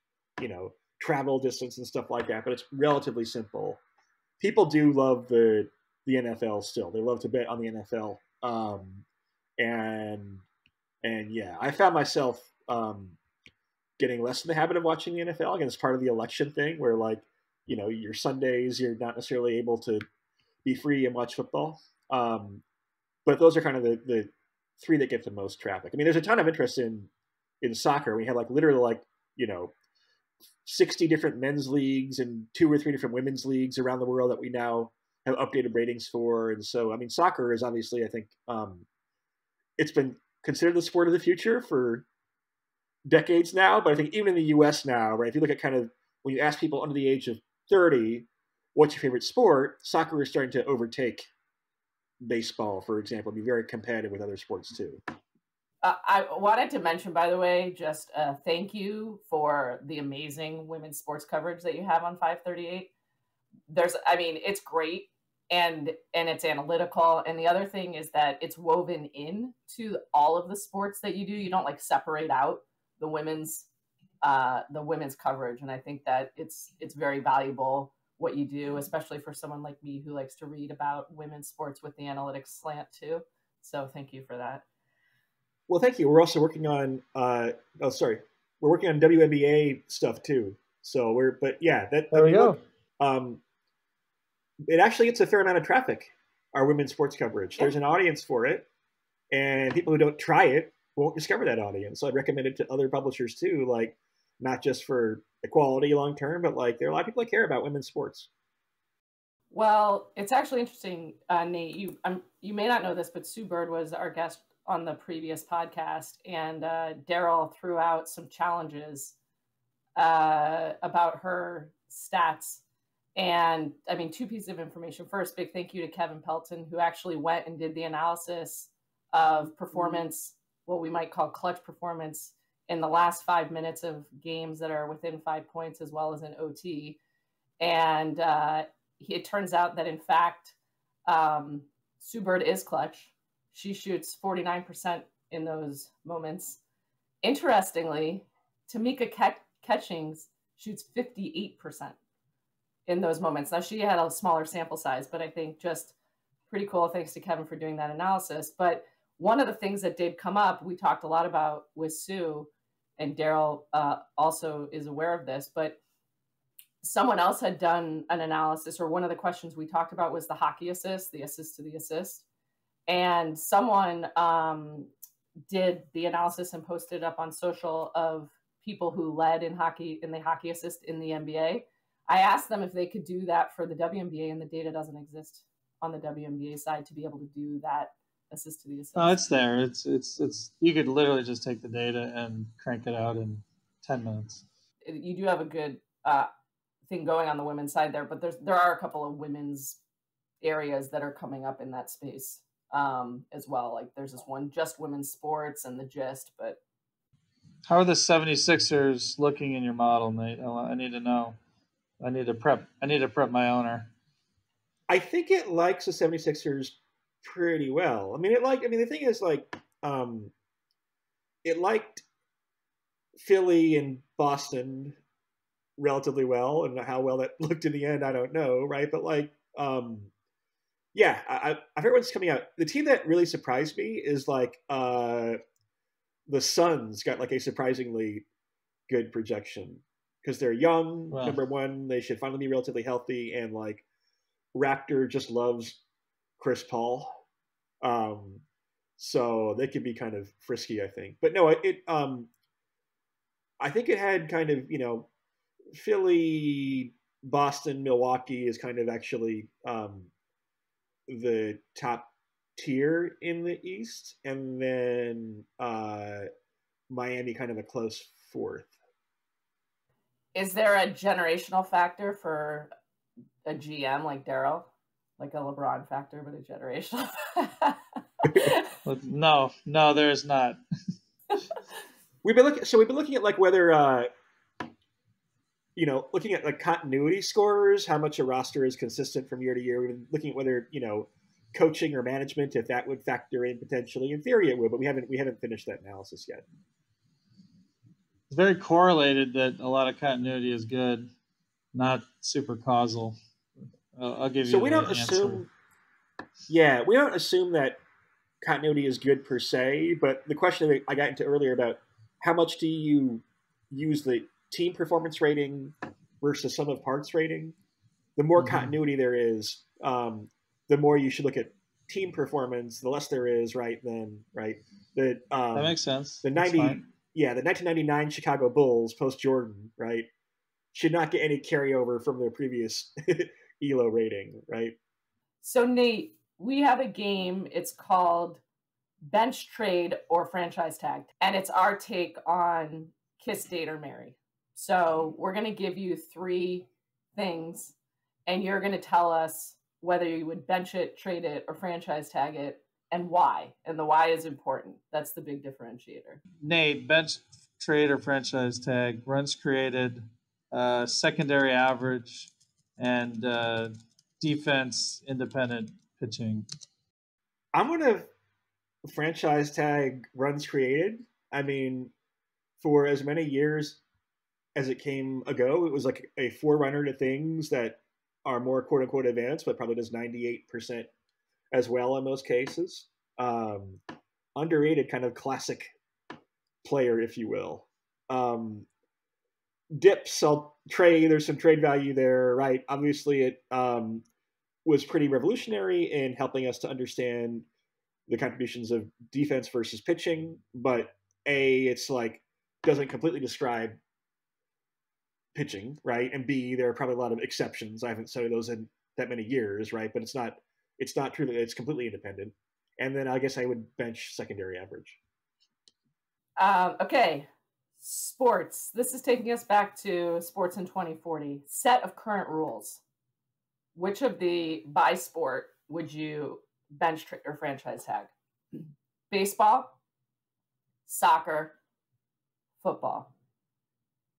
you know travel distance and stuff like that, but it's relatively simple. People do love the the NFL still. They love to bet on the NFL. Um, and and yeah, I found myself um, getting less in the habit of watching the NFL. Again, it's part of the election thing where like, you know, your Sundays you're not necessarily able to be free and watch football. Um, but those are kind of the, the three that get the most traffic. I mean, there's a ton of interest in in soccer. We have like literally like you know 60 different men's leagues and two or three different women's leagues around the world that we now have updated ratings for. And so, I mean, soccer is obviously, I think, um, it's been considered the sport of the future for decades now. But I think even in the U.S. now, right? If you look at kind of when you ask people under the age of 30, what's your favorite sport? Soccer is starting to overtake baseball, for example, be very competitive with other sports too. Uh, I wanted to mention, by the way, just uh, thank you for the amazing women's sports coverage that you have on 538. There's, I mean, it's great and and it's analytical. And the other thing is that it's woven in to all of the sports that you do. You don't like separate out the women's uh, the women's coverage, and I think that it's it's very valuable what you do, especially for someone like me who likes to read about women's sports with the analytics slant too. So thank you for that. Well, thank you. We're also working on. Uh, oh, sorry, we're working on WNBA stuff too. So we're, but yeah, that there I mean, we go. Look, um, it actually gets a fair amount of traffic. Our women's sports coverage. Yeah. There's an audience for it, and people who don't try it won't discover that audience. So I'd recommend it to other publishers too, like not just for equality long term, but like there are a lot of people that care about women's sports. Well, it's actually interesting, uh, Nate. You um, you may not know this, but Sue Bird was our guest on the previous podcast, and uh, Daryl threw out some challenges uh, about her stats. And I mean, two pieces of information. First, big thank you to Kevin Pelton, who actually went and did the analysis of performance, what we might call clutch performance, in the last five minutes of games that are within five points, as well as in OT. And uh, it turns out that, in fact, um, Sue Bird is clutch she shoots 49% in those moments. Interestingly, Tamika Catchings shoots 58% in those moments. Now, she had a smaller sample size, but I think just pretty cool. Thanks to Kevin for doing that analysis. But one of the things that did come up, we talked a lot about with Sue, and Daryl uh, also is aware of this, but someone else had done an analysis, or one of the questions we talked about was the hockey assist, the assist to the assist and someone um, did the analysis and posted up on social of people who led in hockey in the hockey assist in the NBA. I asked them if they could do that for the WNBA, and the data doesn't exist on the WNBA side to be able to do that assist to the assist. Oh, it's there. It's it's it's. You could literally just take the data and crank it out in ten minutes. You do have a good uh, thing going on the women's side there, but there's there are a couple of women's areas that are coming up in that space um, as well. Like there's this one just women's sports and the gist, but how are the 76ers looking in your model, Nate? I need to know. I need to prep. I need to prep my owner. I think it likes the 76ers pretty well. I mean, it like. I mean, the thing is, like, um, it liked Philly and Boston relatively well, and how well that looked in the end, I don't know, right? But like, um, yeah, I, I forget what's coming out. The team that really surprised me is like uh, the Suns got like a surprisingly good projection because they're young. Wow. Number one, they should finally be relatively healthy, and like Raptor just loves Chris Paul, um, so they could be kind of frisky, I think. But no, it, um, I think it had kind of you know Philly, Boston, Milwaukee is kind of actually um, the top tier in the East, and then uh, Miami kind of a close fourth. Is there a generational factor for a GM like Daryl, like a LeBron factor, but a generational? no, no, there is not. we've been looking. So we've been looking at like whether uh, you know, looking at like continuity scores, how much a roster is consistent from year to year. We've been looking at whether you know coaching or management, if that would factor in potentially. In theory, it would, but we haven't we haven't finished that analysis yet. It's very correlated that a lot of continuity is good, not super causal. I'll, I'll give you. So we don't answer. assume. Yeah, we don't assume that continuity is good per se, but the question that I got into earlier about how much do you use the team performance rating versus sum of parts rating, the more mm-hmm. continuity there is, um, the more you should look at team performance. The less there is, right? Then, right? The um, that makes sense. The ninety, yeah, the 1999 Chicago Bulls post Jordan, right, should not get any carryover from their previous ELO rating, right? So Nate, we have a game. It's called Bench Trade or Franchise Tag, and it's our take on Kiss, Date, or Marry. So we're going to give you three things, and you're going to tell us whether you would bench it, trade it, or franchise tag it, and why. And the why is important. That's the big differentiator. Nate, bench, trade, or franchise tag, runs created, uh, secondary average, and uh, defense independent pitching. I'm going to franchise tag runs created. I mean, for as many years as it came ago, it was like a forerunner to things that are more quote unquote advanced, but probably does 98% as well in most cases. Um, underrated kind of classic player, if you will. Um, DIPS, I'll trade. There's some trade value there, right? Obviously, it um, was pretty revolutionary in helping us to understand the contributions of defense versus pitching. But a, it's like doesn't completely describe pitching, right? And B, there are probably a lot of exceptions. I haven't studied those in that many years, right? But it's not it's not truly it's completely independent. And then I guess I would bench secondary average. Um, okay, sports. This is taking us back to sports in 2040. Set of current rules. Which of the by sport would you bench or franchise tag? Baseball, soccer, football.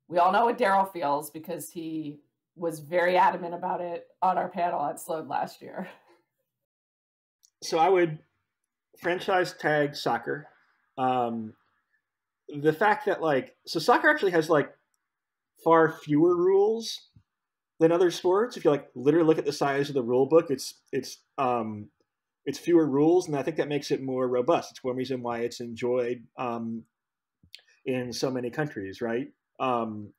We all know what Daryl feels because he was very adamant about it on our panel at Sloan last year. So I would franchise tag soccer. Um, the fact that like so soccer actually has like far fewer rules than other sports. If you like literally look at the size of the rule book, it's it's um, it's fewer rules, and I think that makes it more robust. It's one reason why it's enjoyed um, in so many countries, right? Um,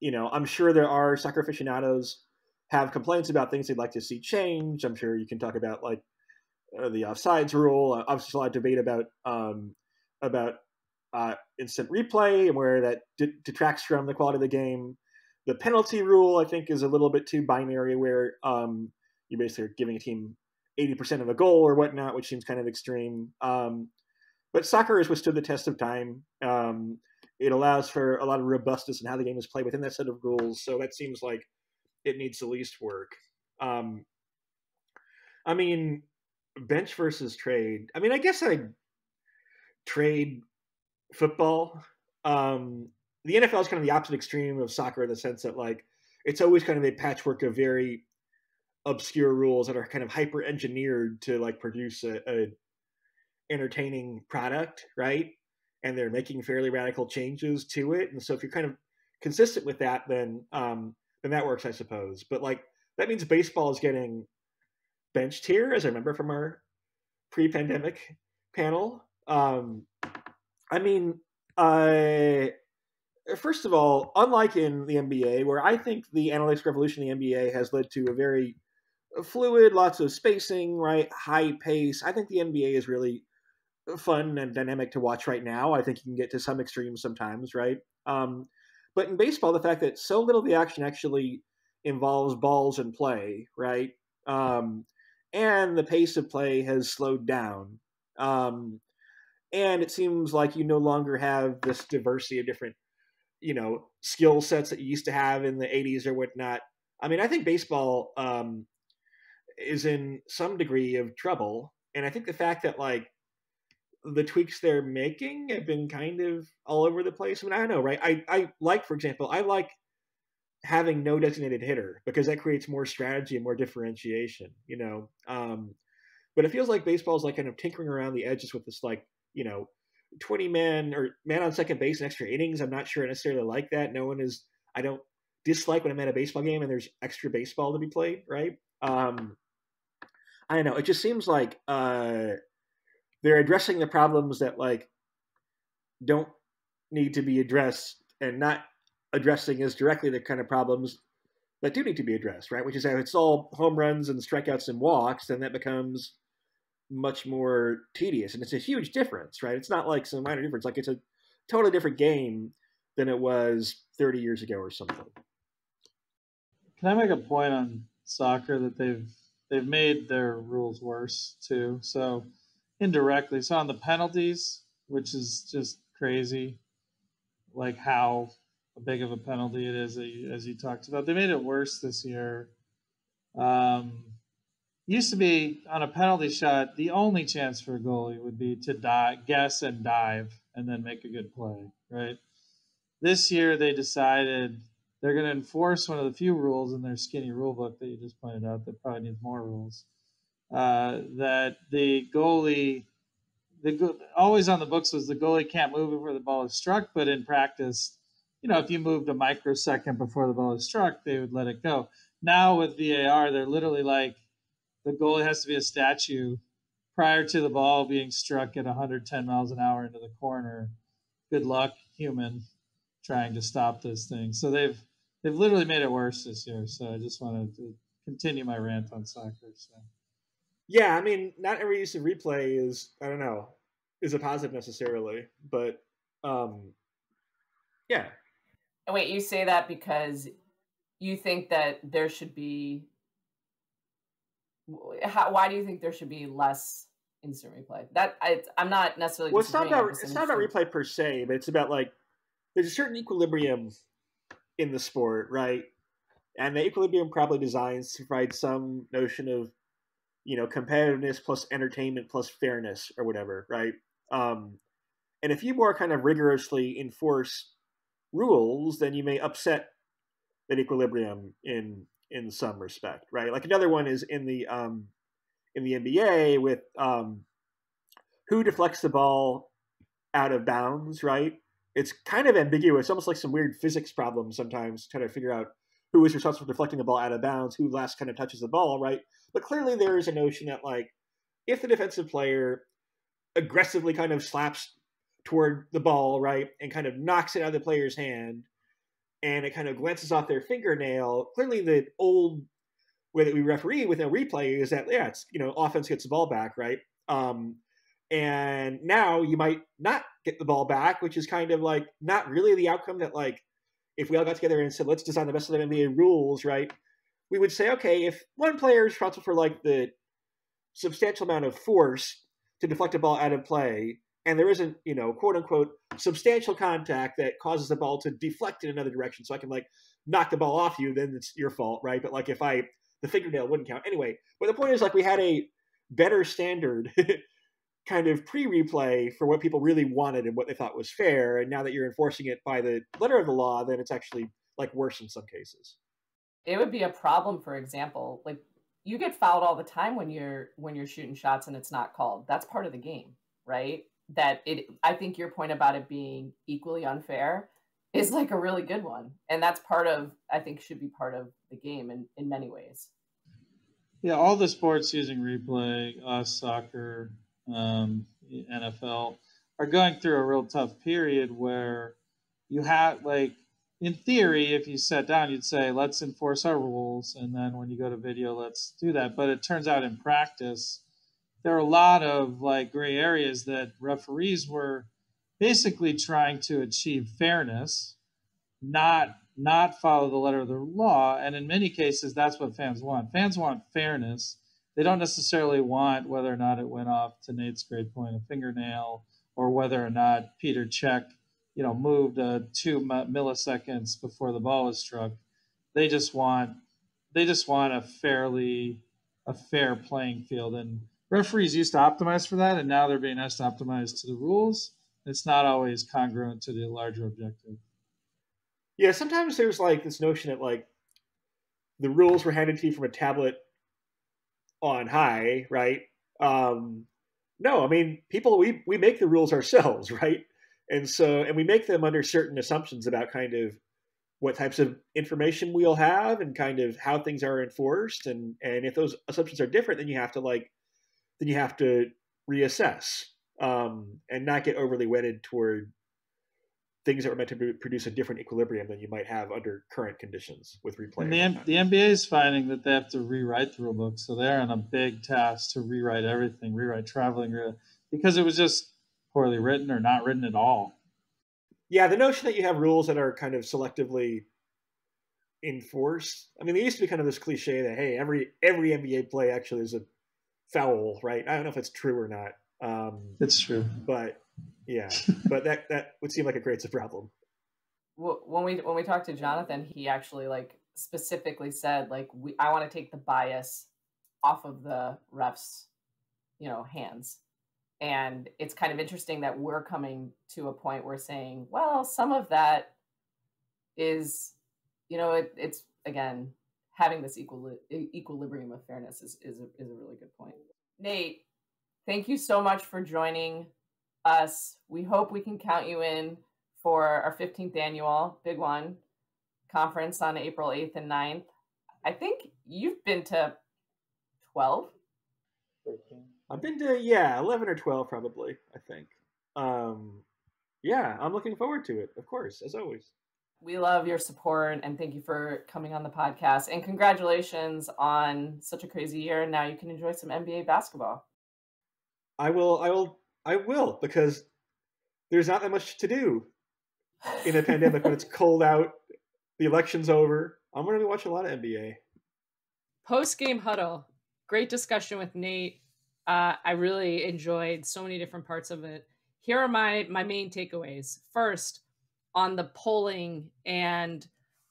you know, I'm sure there are soccer aficionados have complaints about things they'd like to see change. I'm sure you can talk about like uh, the offsides rule. Obviously, a lot of debate about um, about uh, instant replay and where that detracts from the quality of the game. The penalty rule, I think, is a little bit too binary, where um, you're basically giving a team 80% of a goal or whatnot, which seems kind of extreme. Um, but soccer has withstood the test of time. Um, it allows for a lot of robustness in how the game is played within that set of rules. So that seems like it needs the least work. Um, I mean, bench versus trade. I mean, I guess I trade football. Um, the NFL is kind of the opposite extreme of soccer in the sense that like it's always kind of a patchwork of very obscure rules that are kind of hyper engineered to like produce a, a entertaining product, right? And they're making fairly radical changes to it. And so if you're kind of consistent with that, then um, then that works, I suppose. But like that means baseball is getting benched here, as I remember from our pre-pandemic panel. Um, I mean, uh, first of all, unlike in the NBA, where I think the analytics revolution in the NBA has led to a very fluid, lots of spacing, right, high pace. I think the NBA is really fun and dynamic to watch right now. I think you can get to some extremes sometimes, right? Um, but in baseball, the fact that so little of the action actually involves balls and play, right? Um, and the pace of play has slowed down. Um, and it seems like you no longer have this diversity of different, you know, skill sets that you used to have in the 80s or whatnot. I mean, I think baseball um, is in some degree of trouble. And I think the fact that, like, the tweaks they're making have been kind of all over the place. I mean, I don't know, right? I, I like, for example, I like having no designated hitter because that creates more strategy and more differentiation, you know. Um, but it feels like baseball is like kind of tinkering around the edges with this, like, you know, 20 men or man on second base and extra innings. I'm not sure I necessarily like that. No one is, I don't dislike when I'm at a baseball game and there's extra baseball to be played, right? Um, I don't know. It just seems like uh, they're addressing the problems that like don't need to be addressed and not addressing as directly the kind of problems that do need to be addressed, right? Which is how it's all home runs and strikeouts and walks, then that becomes much more tedious. And it's a huge difference, right? It's not like some minor difference. Like it's a totally different game than it was 30 years ago or something. Can I make a point on soccer that they've they've made their rules worse too? So indirectly, so on the penalties, which is just crazy, like how big of a penalty it is as you talked about. They made it worse this year. Um, used to be on a penalty shot, the only chance for a goalie would be to die, guess and dive, and then make a good play, right? This year they decided they're going to enforce one of the few rules in their skinny rule book that you just pointed out that probably needs more rules. Uh, that the goalie, the go- always on the books was the goalie can't move before the ball is struck, but in practice, you know, if you moved a microsecond before the ball is struck, they would let it go. Now with VAR, they're literally like the goalie has to be a statue prior to the ball being struck at 110 miles an hour into the corner. Good luck, human, trying to stop this thing. So they've they've literally made it worse this year. So I just wanted to continue my rant on soccer. So. Yeah, I mean, not every use of replay is I don't know is a positive necessarily, but um, yeah. Wait, you say that because you think that there should be how, why do you think there should be less instant replay? That I, am not necessarily. Well, it's not about it's not about replay per se, but it's about like there's a certain equilibrium in the sport, right? And the equilibrium probably designs to provide some notion of you know competitiveness plus entertainment plus fairness or whatever, right? Um, and if you more kind of rigorously enforce rules, then you may upset that equilibrium in in some respect, right? Like another one is in the um, in the NBA with um, who deflects the ball out of bounds, right? It's kind of ambiguous, almost like some weird physics problem sometimes, trying to figure out who is responsible for deflecting the ball out of bounds, who last kind of touches the ball, right? But clearly there is a notion that like if the defensive player aggressively kind of slaps toward the ball, right, and kind of knocks it out of the player's hand, and it kind of glances off their fingernail. Clearly, the old way that we referee with replay is that yeah, it's you know offense gets the ball back, right? Um, and now you might not get the ball back, which is kind of like not really the outcome that like if we all got together and said let's design the best of the NBA rules, right? We would say okay, if one player is responsible for like the substantial amount of force to deflect a ball out of play, and there isn't, you know, quote unquote, substantial contact that causes the ball to deflect in another direction. So I can like knock the ball off you, then it's your fault, right? But like if I the fingernail wouldn't count anyway. But the point is like we had a better standard kind of pre-replay for what people really wanted and what they thought was fair. And now that you're enforcing it by the letter of the law, then it's actually like worse in some cases. It would be a problem, for example, like you get fouled all the time when you're when you're shooting shots and it's not called. That's part of the game, right? That it i think your point about it being equally unfair is like a really good one. And that's part of i think should be part of the game in, in many ways. Yeah all the sports using replay us soccer um, nfl are going through a real tough period where you have like in theory if you sat down you'd say let's enforce our rules. And then when you go to video let's do that. But it turns out in practice there are a lot of like gray areas that referees were basically trying to achieve fairness, not not follow the letter of the law. And in many cases, that's what fans want. Fans want fairness. They don't necessarily want whether or not it went off to Nate's great point, a fingernail, or whether or not Peter Cech, you know, moved uh, two milliseconds before the ball was struck. They just want they just want a fairly a fair playing field and referees used to optimize for that, and now they're being asked to optimize to the rules. It's not always congruent to the larger objective. Yeah, sometimes there's like this notion that like the rules were handed to you from a tablet on high, right? Um, no, I mean people we we make the rules ourselves, right? And so and we make them under certain assumptions about kind of what types of information we'll have and kind of how things are enforced and and if those assumptions are different then you have to like then you have to reassess um, and not get overly wedded toward things that were meant to produce a different equilibrium than you might have under current conditions with replay. The, the, NBA is finding that they have to rewrite the rule book, so they're on a big task to rewrite everything, rewrite traveling, because it was just poorly written or not written at all. yeah, the notion that you have rules that are kind of selectively enforced. I mean, there used to be kind of this cliche that hey, every every NBA play actually is a foul, right? I don't know if it's true or not. Um, it's true, but yeah, but that that would seem like it creates a problem. Well, when we when we talked to Jonathan, he actually like specifically said like we I want to take the bias off of the refs, you know, hands. And it's kind of interesting that we're coming to a point where saying, well, some of that is, you know, it, it's again having this equal equilibrium of fairness is is a, is a really good point. Nate, thank you so much for joining us. We hope we can count you in for our 15th annual big one conference on April 8th and 9th. I think you've been to 12. 13. I've been to yeah, 11 or 12 probably, I think. Um yeah, I'm looking forward to it, of course, as always. We love your support and thank you for coming on the podcast. And congratulations on such a crazy year. And now you can enjoy some NBA basketball. I will I will I will because there's not that much to do in a pandemic when it's cold out, the election's over. I'm going to be watching a lot of NBA. Post game huddle. Great discussion with Nate. Uh, I really enjoyed so many different parts of it. Here are my my main takeaways. First, on the polling and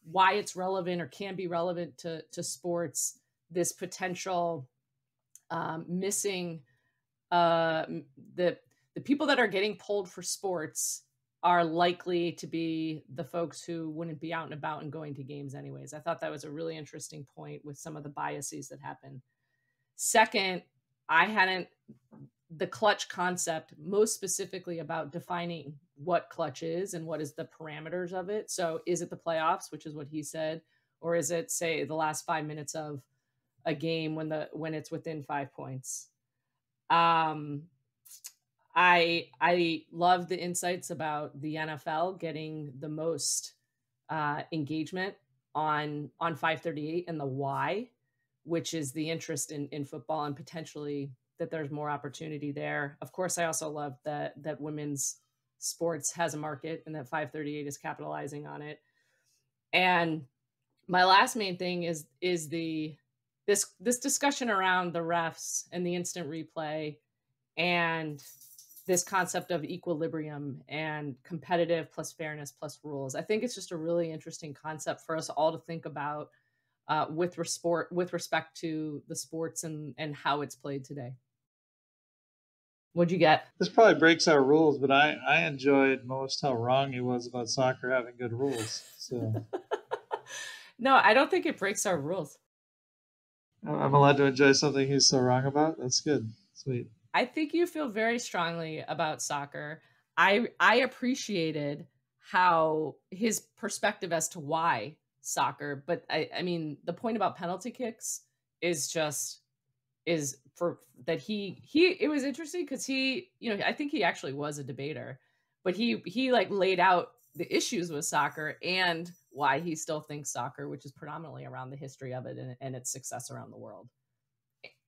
why it's relevant or can be relevant to to sports. This potential um, missing uh, the the people that are getting pulled for sports are likely to be the folks who wouldn't be out and about and going to games anyways. I thought that was a really interesting point with some of the biases that happen. Second, I hadn't the clutch concept most specifically about defining what clutch is and what is the parameters of it. So is it the playoffs, which is what he said, or is it say the last 5 minutes of a game when the when it's within 5 points? Um I I love the insights about the NFL getting the most uh, engagement on on 538 and the why, which is the interest in in football and potentially that there's more opportunity there. Of course, I also love that that women's sports has a market and that 538 is capitalizing on it. And my last main thing is is the this this discussion around the refs and the instant replay and this concept of equilibrium and competitive plus fairness plus rules. I think it's just a really interesting concept for us all to think about uh, with respect with respect to the sports and and how it's played today. What'd you get? This probably breaks our rules, but I I enjoyed most how wrong he was about soccer having good rules. So. no, I don't think it breaks our rules. I'm allowed to enjoy something he's so wrong about. That's good. Sweet. I think you feel very strongly about soccer. I I appreciated how his perspective as to why soccer, but I I mean the point about penalty kicks is just is for that he he it was interesting because he you know I think he actually was a debater, but he he like laid out the issues with soccer and why he still thinks soccer, which is predominantly around the history of it and, and its success around the world.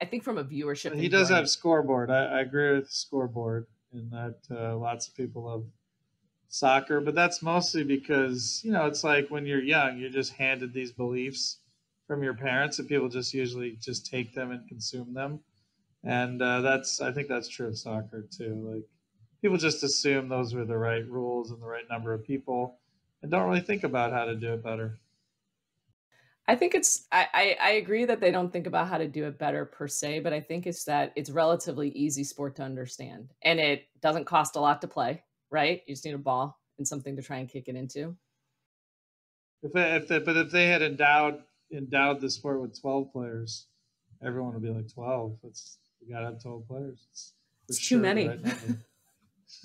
I think from a viewership, he does have scoreboard. I, I, agree with scoreboard in that uh, lots of people love soccer, but that's mostly because you know it's like when you're young, you're just handed these beliefs from your parents, and people just usually just take them and consume them, and uh, that's I think that's true of soccer too. Like people just assume those were the right rules and the right number of people, and don't really think about how to do it better. I think it's I, I, I agree that they don't think about how to do it better per se, but I think it's that it's relatively easy sport to understand. And it doesn't cost a lot to play, right? You just need a ball and something to try and kick it into. If they, if they, but if they had endowed endowed the sport with twelve players, everyone would be like twelve. It's you gotta have twelve players. It's, it's sure too many. Right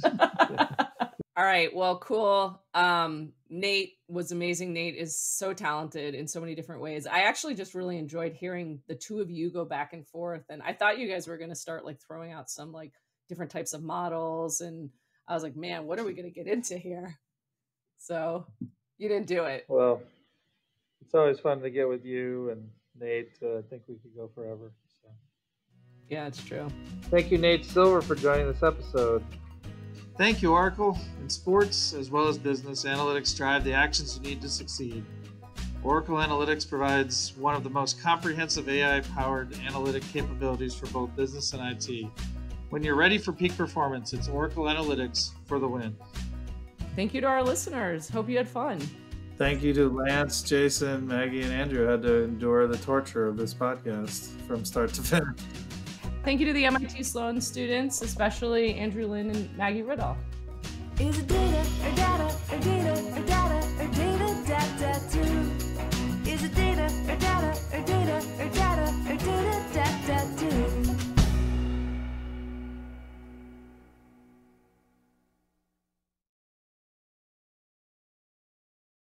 All right. Well, cool. Um, Nate was amazing. Nate is so talented in so many different ways. I actually just really enjoyed hearing the two of you go back and forth. And I thought you guys were going to start like throwing out some like different types of models. And I was like, man, what are we going to get into here? So you didn't do it. Well, it's always fun to get with you and Nate. Uh, I think we could go forever. So. Yeah, it's true. Thank you, Nate Silver, for joining this episode. Thank you, Oracle. In sports as well as business, analytics drive the actions you need to succeed. Oracle Analytics provides one of the most comprehensive AI powered analytic capabilities for both business and IT. When you're ready for peak performance, it's Oracle Analytics for the win. Thank you to our listeners. Hope you had fun. Thank you to Lance, Jason, Maggie, and Andrew had to endure the torture of this podcast from start to finish. Thank you to the MIT Sloan students, especially Andrew Lynn and Maggie Riddle.